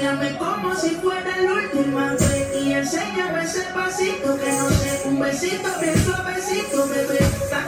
Mírame como si fuera el último vez. Y enséñame ese pasito que no sé, un besito bien suavecito, bebé, pa'